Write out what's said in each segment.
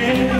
yeah.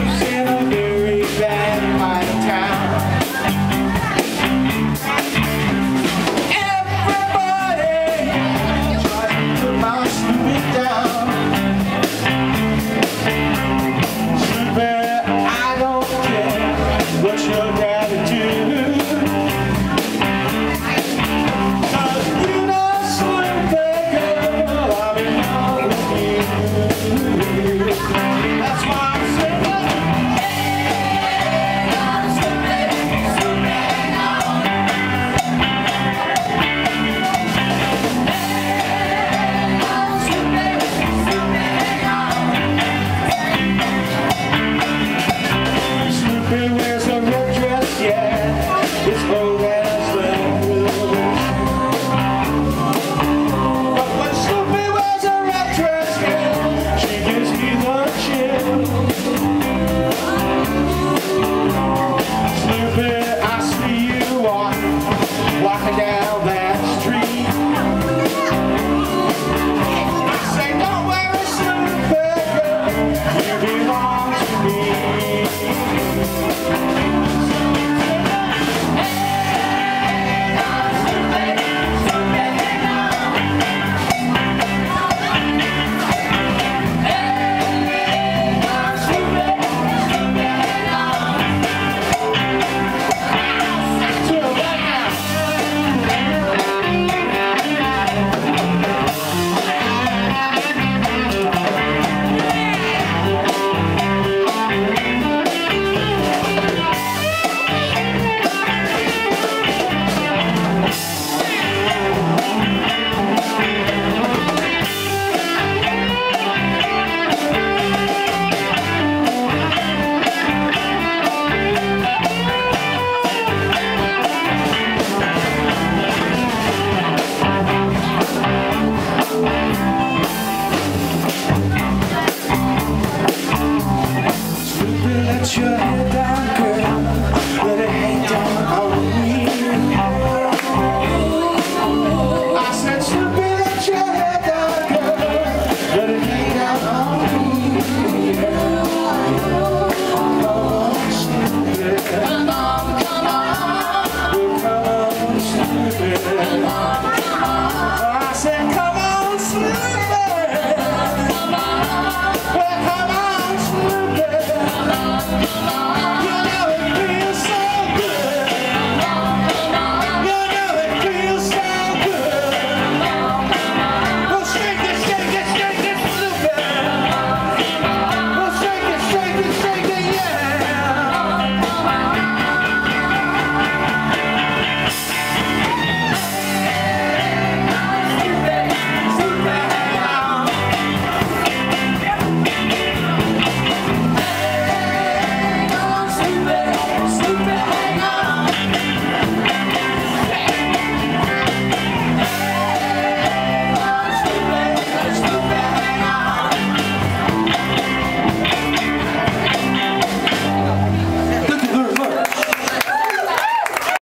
your head down.